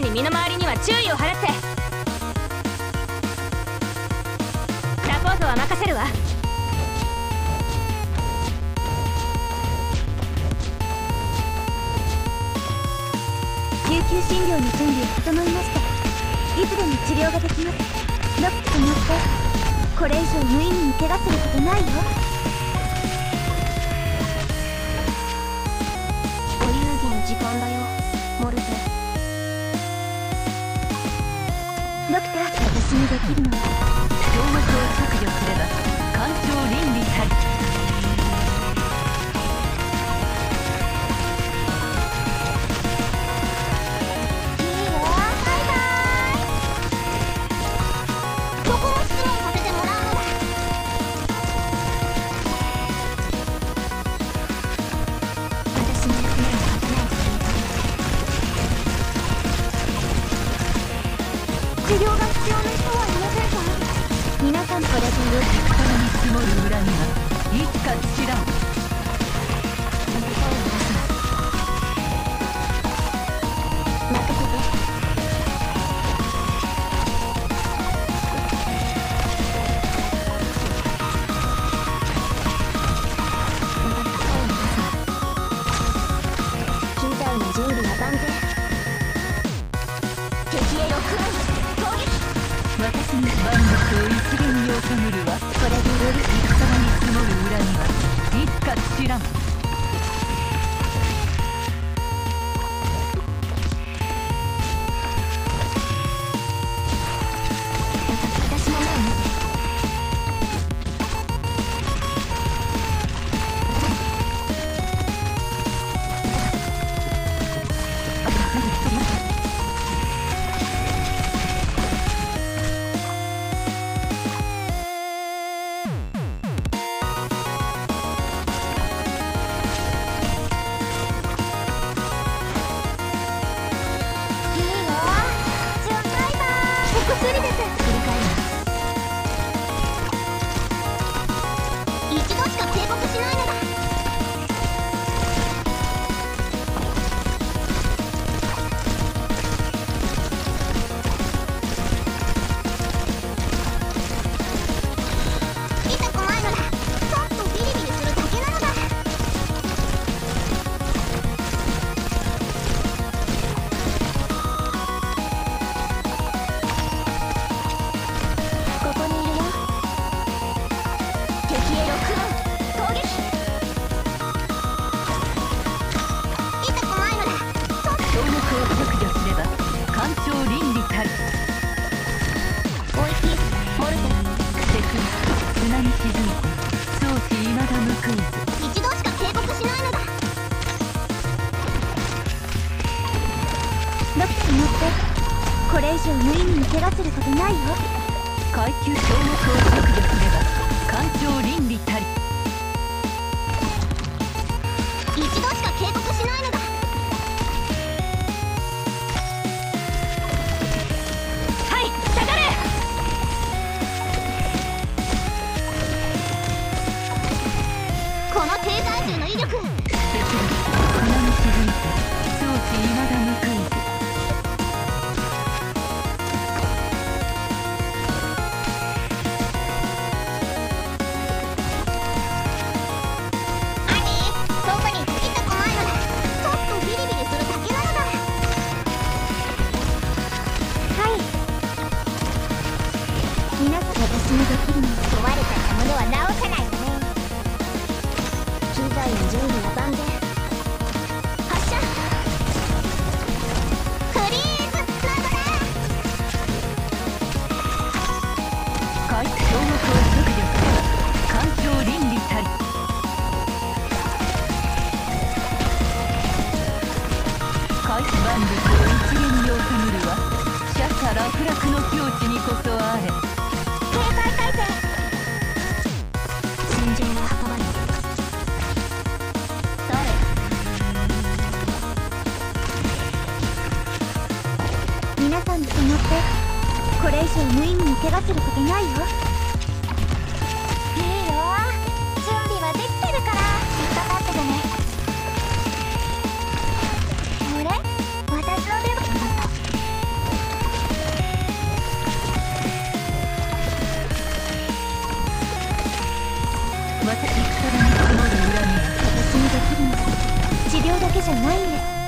常に身の回りには注意を払って。サポートは任せるわ。救急診療の準備整いました。いつでも治療ができます。ドクター乗ってこれ以上無意味に怪我することないよ。ー私にできるの治療が必要な人はいませんか？皆さんこれでよ空に積もる裏にはいつか知私に万物を一元に収めるわ。これでより戦に積もる裏にはいつか知らん。これ以上無意味に怪我することないよ。階級消滅を削除できるのは壊れたものは直さないわね機材の準備は万全発射フリーズなどだ階級消滅を削除すれば干渉倫理たり万物を一元に収めるはシャシャ楽々の境地にこそに乗ってこれ以上無意味に怪我することないよ。いいよ。準備はできてるから。引っかかっててね。私にできるの。治療だけじゃないんです。